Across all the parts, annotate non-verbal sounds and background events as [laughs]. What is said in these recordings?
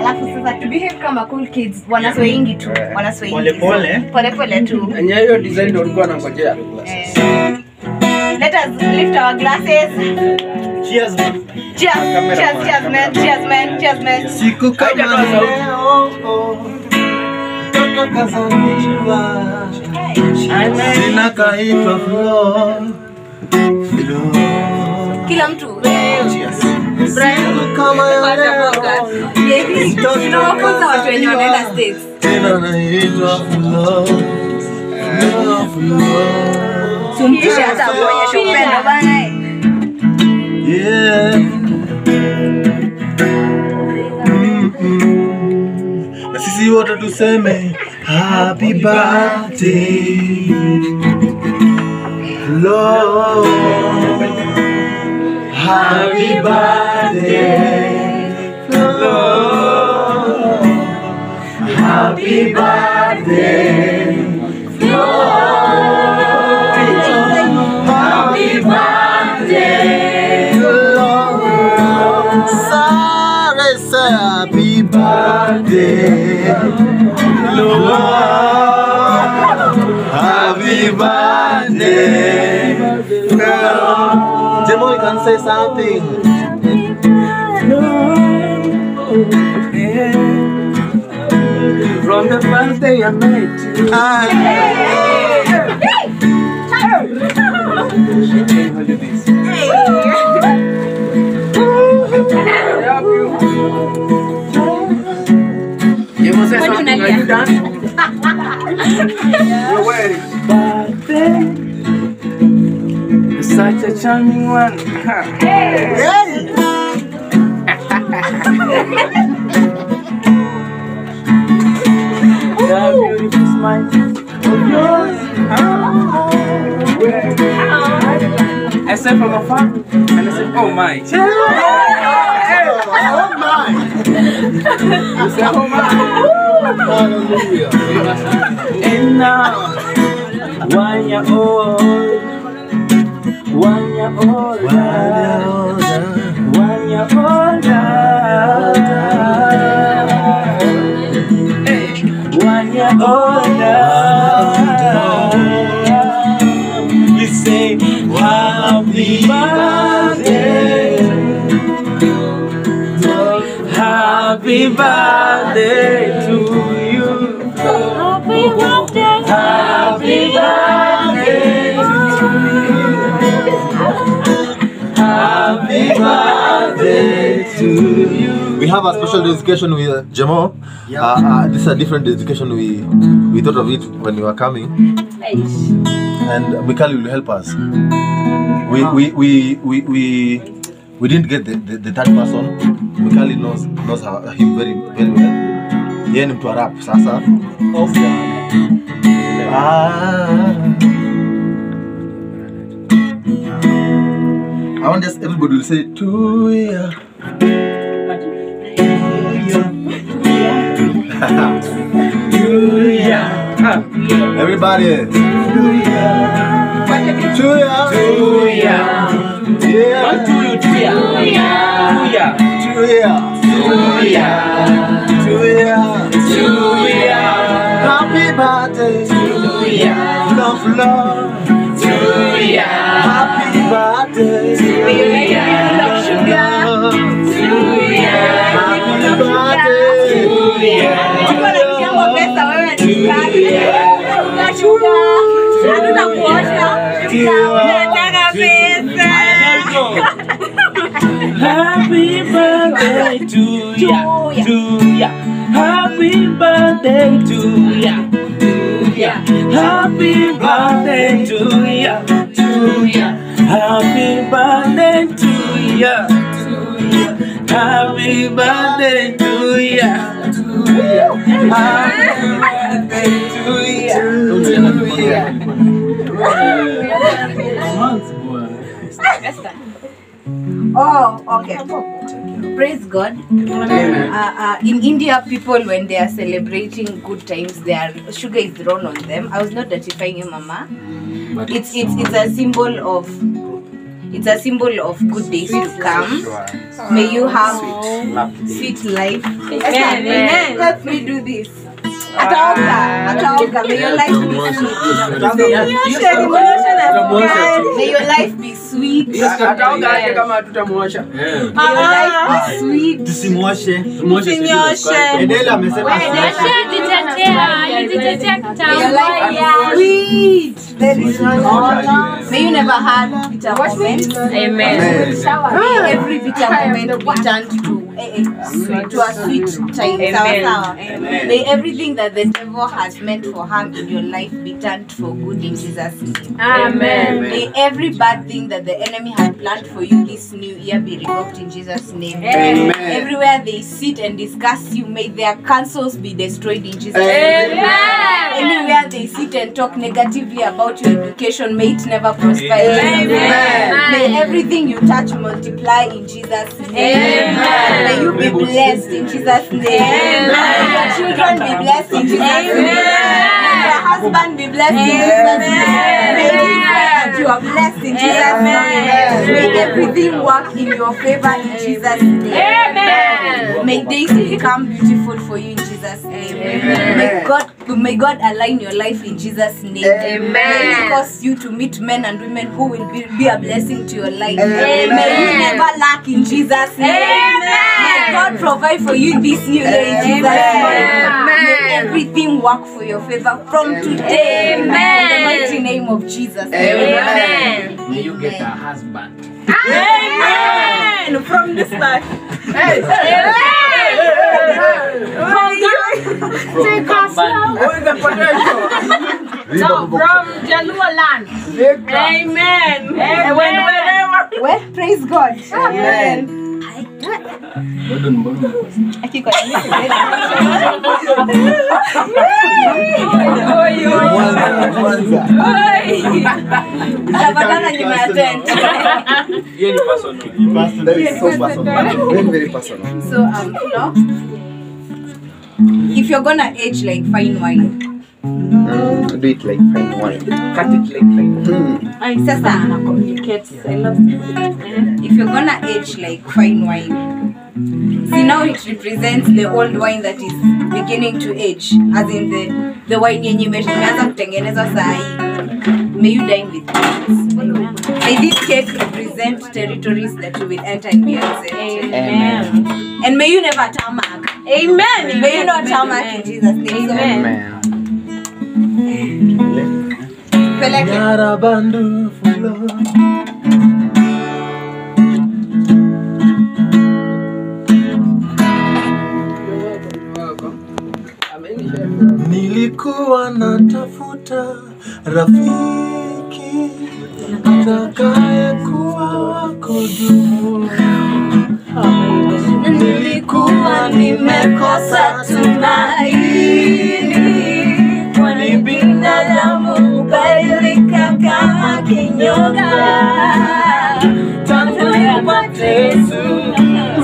alafu sasa to behave kama cool kids wanasweingi tu wanasweingi Pole pole. pole pole tu. Enye hiyo design ndio ulikuwa nangojea. Let us lift our glasses. Cheers. cheers cheers cheers man. Cheers man. Cheers man. Siku kama leo. mtoto kazaliwa, sina kaitwa kila mtu tunawafunza na sisi wote tuseme happy birthday. Happy birthday Lord. Happy birthday Happy birthday Lord. Sorry, say happy birthday Lord. Happy birthday Lord can say something From the first day I met you. You must say something. Are you done? Charming one. That [laughs] beautiful smile of yours. I said from afar, and I said, oh my. [laughs] You oh, [laughs] said, oh my. Hallelujah. And now, one year old, one year older, one year older, one year older. We say happy birthday, happy birthday to We have a special dedication with uh, Yeah. Uh, uh, this is a different dedication. We we thought of it when we were coming, and Mikali will help us. We we we we we, we didn't get the, the, the third person. Mikali knows knows her, him very very well. Yeye ni mtu wa rap sasa. Ah. I want just everybody will say two yeah. Everybody. Two yeah. Two yeah. Yeah. Two yeah. Two yeah. Happy birthday. Love, love. Happy birthday. Happy birthday. Happy birthday to ya, to ya. Happy birthday to ya, to ya. Happy birthday to ya. Happy birthday to ya. Happy birthday to ya. Happy birthday to ya. Oh, okay. Praise God. Uh, uh, in India, people when they are celebrating good times, their sugar is thrown on them. I was not justifying you, Mama. It's it's it's a symbol of It's a symbol of good days to come. May you have sweet life. Amen. Amen. Help me do this. Ataoga, ataoga. May your life be sweet. May your life be sweet. May kama hatutamwosha your life be sweet. tusimwoshe Edela amesema May your life be sweet. Very sweet. May you never have bitter moments. May every bitter moment be turned to eh, sweet, to a sweet time. Sawa, sawa. May everything that the devil has meant for harm in your life be turned for good in Jesus' name. Amen. May every bad thing that the enemy had planned for you this new year be revoked in Jesus' name. Amen. Everywhere they sit and discuss you, may their counsels be destroyed in Jesus' name. Amen. Anywhere they sit and talk negatively about your education, may it never prosper. in Jesus' name. May everything you touch multiply in Jesus' name. May you be blessed in Jesus' name. Your children be blessed in Jesus' name. Your husband be blessed in Jesus' name. You pray that you are blessed in Jesus' name. May everything work in your favor in Jesus' name. Amen. May days become beautiful for you Jesus' name. May God may God align your life in Jesus' name. Amen. May He cause you to meet men and women who will be, be a blessing to your life. May you never lack in Jesus' name. Amen. May God provide for you this new year in Jesus' name. May everything work for your favor from today. In the mighty name of Jesus. Amen. May you get a husband. Amen. From this life. start. Take us No, [laughs] from Jaluo land. Amen. Amen. Wherever. Well, praise God. Amen. Tutapatana nyuma ya tent. Hiyo ni personal. That is so personal. Very, very personal. So, um, you know, if you're gonna age like fine wine, Mm, do it like fine wine. Cut it like fine wine. Mm. sasa, if you're gonna age like fine wine, see now it represents the old wine that is beginning to age, as in the the wine yenye ime- imeanza kutengenezwa saa hii. May you dine with kings. May this cake represent territories that you will enter and be accepted. Amen. And may you never tarmac. Amen. Amen. But you know, Amen. tell Mark in Jesus' name. Amen. Amen. Yarabandu fulo. Nilikuwa natafuta rafiki atakayekuwa wako juu. Amen. Nilikuwa nimekosa tumaini, kwani binadamu hubadilika kama kinyonga. Tangu nipate Yesu,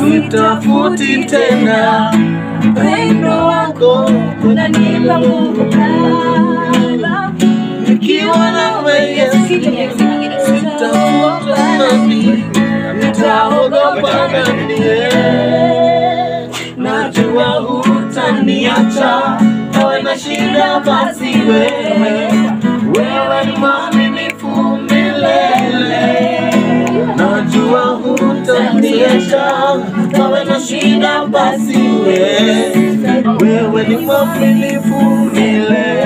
sitafuti tena upendo wako unanipa Mungu Baba. Nikiwa nawe Yesu, sitafuta Najua hutaniacha, nawe na shida basi wewe, wewe ni mwaminifu milele. Najua hutaniacha, nawe na shida basi wewe, wewe ni mwaminifu milele.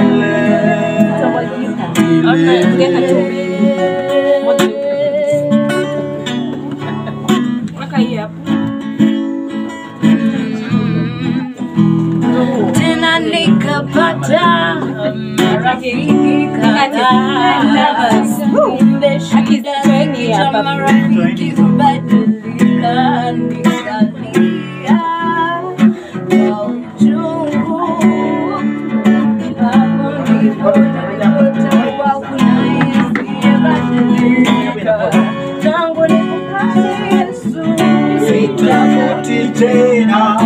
Tangu nikupate Yesu, Sitafuti tena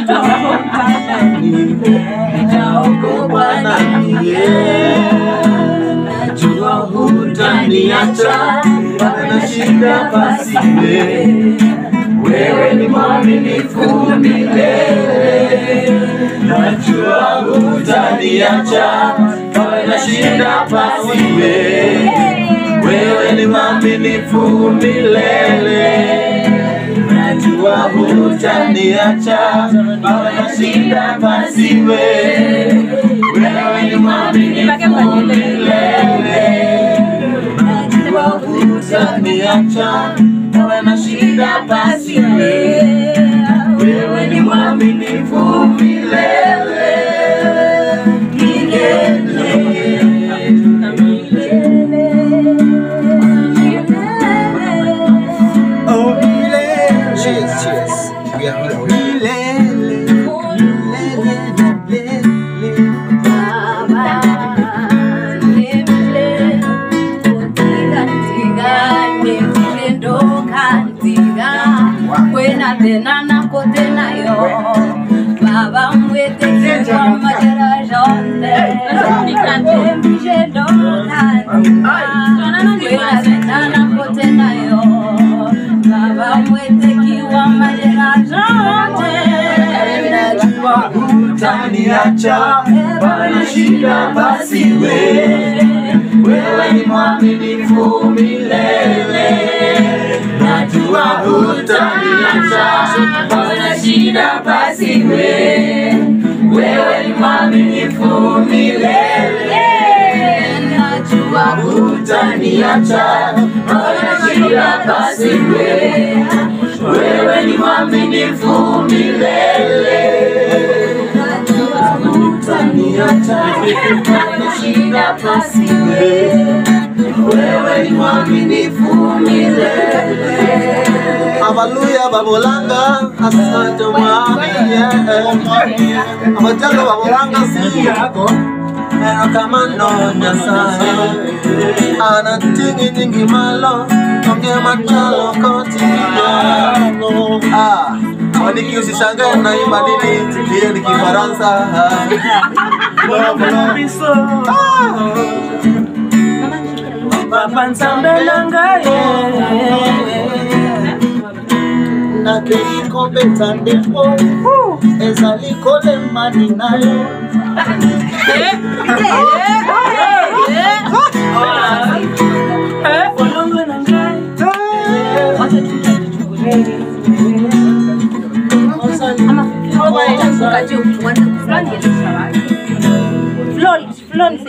nitaogopa nani? Nitaogopa nani? Najua hutaniacha, Bwana shida pasiwe, wewe ni mwaminifu milele. Najua hutaniacha, Bwana shida pasiwe, wewe ni mwaminifu milele najua hutaniacha, Baba nashinda pasiwe, wewe ni mwaminifu milele, najua hutaniacha, Baba nashinda pasiwe, wewe ni mwaminifu milele. Utaniacha, pana shida basi wewe, ni mwaminifu milele. Najua hutaniacha pana shida basi wewe, ni mwaminifu milele. Najua hutaniacha pana shida basi wewe ni mwaminifu milele. Utaniacha, shida basi wewe, ni mwaminifu milele. Haleluya babolanga asante mwami amatanga babolanga si yako. Kamano nyasaye ana tingi nyingi malo. Onge matalo kotiano ah Waniki usishangae naimba nini hiyo ni Kifaransa. Papa Nzambe na ngai nakei kobeta ndembo ezali kolemani nayo Olongo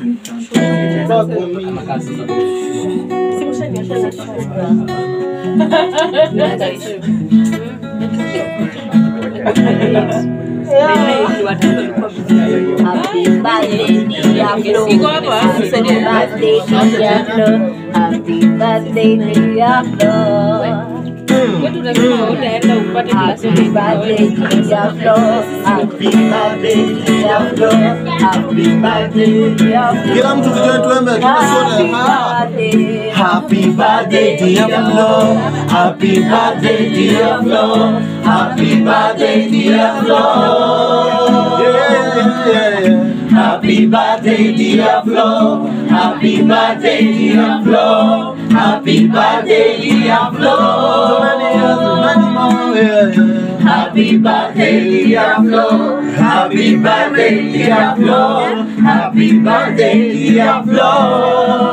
Says now. Happy birthday, dear. Happy birthday. Happy birthday, dear Flo. Happy birthday, dear Flo. Happy birthday, dear Flo. kila mtu tujoe tuembe tuende sote birthday. Happy birthday dear Flo Happy birthday dear Flo Happy birthday dear Flo Yeah, yeah, yeah. Happy birthday dear Flo Happy birthday dear Flo Happy birthday dear Flo Many years, many more, yeah, yeah. Happy birthday dear Flo Happy birthday dear Flo Happy birthday dear Flo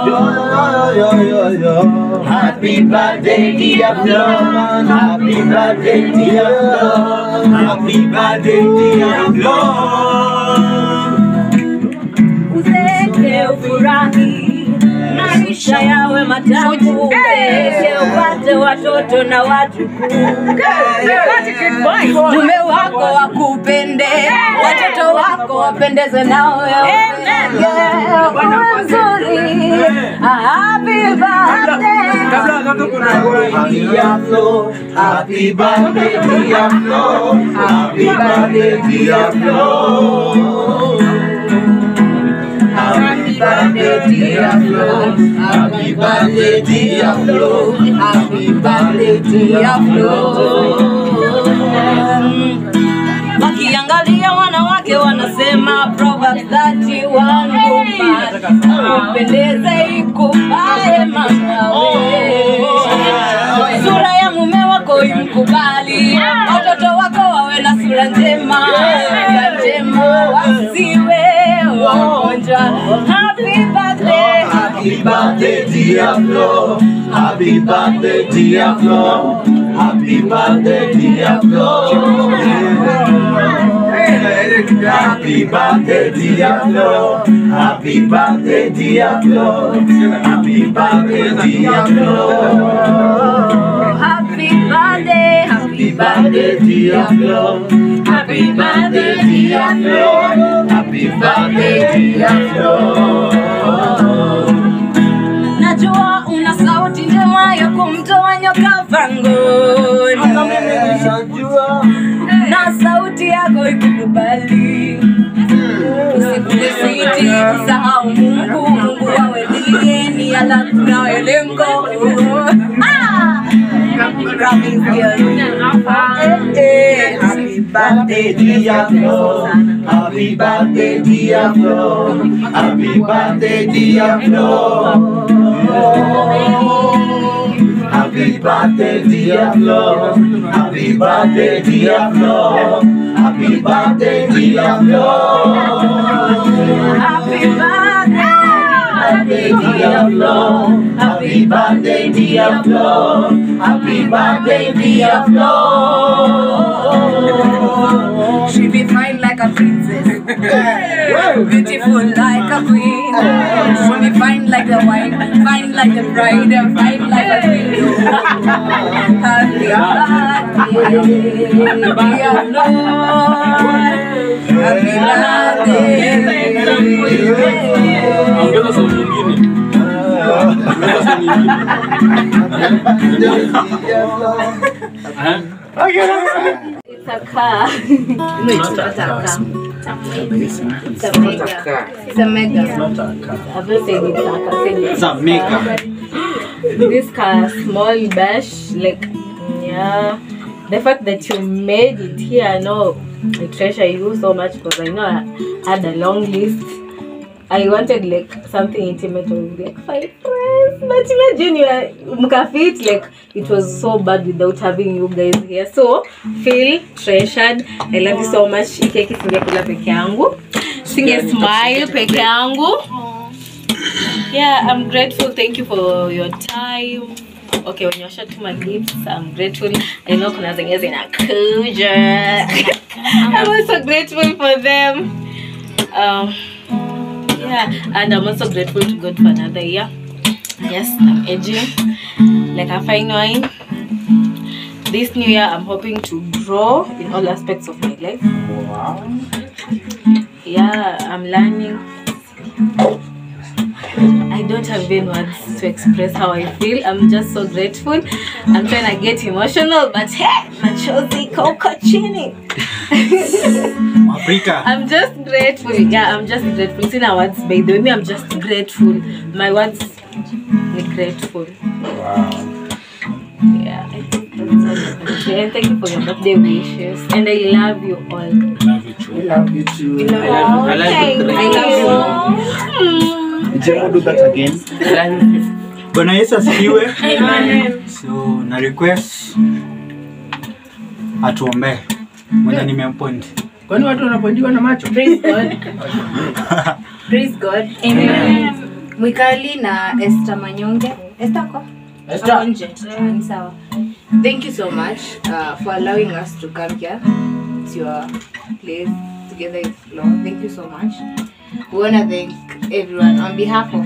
Yo, yo, yo, yo, yo. Happy birthday, dear Flo. Happy birthday, dear Flo. Happy birthday, dear Flo. Uzeke ufurahi, maisha yawe matamu, uzeke upate watoto na wajukuu. Mume wako wakupende watoto wako wapendeze nao mzuri. Happy birthday. Happy birthday. Happy birthday, dear. Happy birthday, dear Flo. Happy birthday dear Flo. Wakiangalia wanawake wanasema Proverbs 31 woman upendeze ikubae mamawe. Sura ya mume wako imkubali, watoto wako wawe na sura njema Happy birthday, dear Flo. Happy birthday, dear Flo. Happy birthday, dear Flo. Happy birthday, dear Flo. Happy birthday, dear Flo. Happy birthday, dear Flo. happy birthday, happy Happy birthday, dear Flo. Happy birthday, dear Flo. Happy birthday, dear Flo. najua una sauti njema ya kumtoa nyoka vangoni, na sauti yako ikikubali. Usikusiti kusahau Mungu. Mungu wawe ndiye ni ala tunawe lengo. Ah! Eh, eh, happy, happy, happy. Birthday, dear Flo. Happy birthday, dear Flo. Happy birthday, dear Flo. Happy birthday, dear Flo. Happy birthday, dear Flo. Birthday, dear Flo. Happy birthday, dear Flo. Happy birthday, dear Flo. She be fine like a princess. [laughs] Beautiful like a queen. She be fine like a wine. Fine like the bride. Fine like a queen. Happy birthday, dear Lord. Happy birthday. It's a car. no, it's not a car. It's a mega. It's a mega. I've not it's a car. It's a mega. this car small bash like yeah the fact that you made it here I know i treasure you so much because i know i had a long list i wanted like something intimate with like five friends. But imagine you are mkafit like it was so bad without having you guys here. So feel treasured i love you so much. Hii keki singekula peke yangu. Singe smile peke yangu. Yeah i'm grateful. Thank you for your time. Okay my gifts i'm grateful. I know kuna zenye zinakuja. [laughs] I'm also grateful for them. Um yeah and i'm also grateful to god for another year. Yes i'm aging like a fine wine. This new year i'm hoping to grow in all aspects of my life. Yeah i'm learning I don't have even words to express how I feel. I'm just so grateful. I'm trying to get emotional, but hey, machozi koko chini. [laughs] I'm just grateful. Yeah, I'm just grateful. Sina words by the way. I'm just grateful. My words are grateful. Wow. Yeah, I think that's all I. And thank you for your birthday wishes. And I love you all. I Love you too. I love you too. I love, you. I love you. I love you. I love you. Jemo do that again. Bwana Yesu asifiwe. So na request atuombee mwenye nimempoint. kwani watu wanapondiwa na macho Praise God. Praise God. Amen. Mwikali na Esther Manyonge. Esther ko? Esther. Ako nje. Ni sawa. Thank you so much uh, for allowing us to come here to your place together with Flo. Thank you so much. We want to thank everyone on behalf of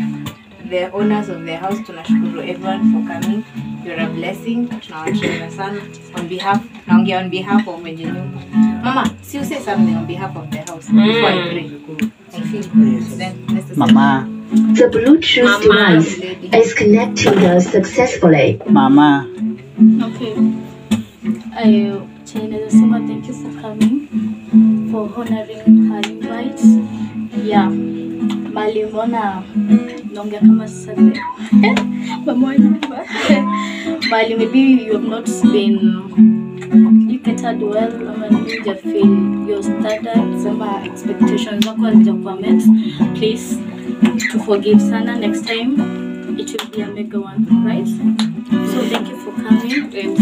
the owners of the house. Tunashukuru everyone for coming. You're a blessing. blessing tunawatreasure sana on behalf naongea on behalf of wenye nyumba mama si you say something on behalf of the house before I mm. pray I feel then necessary. Mama, The Bluetooth device is connecting us successfully. mama. Okay. I China Nasema, thank you for coming, for honoring her invite. Yeah. Mali mbona naongea kama sasa [laughs] nyumba. [laughs] Mali maybe you have not been educated well ama ninja feel your standards ama expectations zako hazijakuwa met. Please to forgive sana next time it will be a mega one, right? So thank you for coming and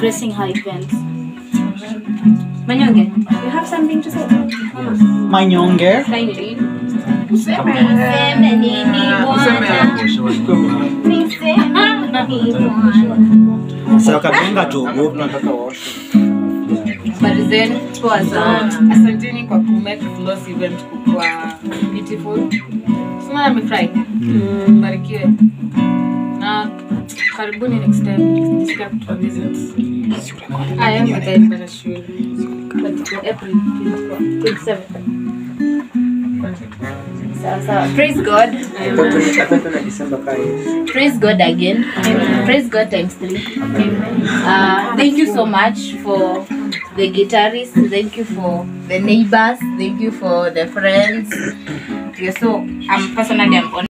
gracing her event. Manyonge, you have something to say? Mama, Manyonge. Useme nini bwana? Sasa kabenga tuogopa. Habari zenu? Poa sana. asanteni kwa kumake loss event kukuwa beautiful sima amefurahi barikiwe na karibuni next time nikisikia kutoa visit I am ataipata shule but April tulikuwa 27 Sawa. Praise God. Praise God again. Praise God times three. Uh, thank you so much for the guitarists. Thank you for the neighbors. Thank you for the friends. So. I'm personally I'm honored.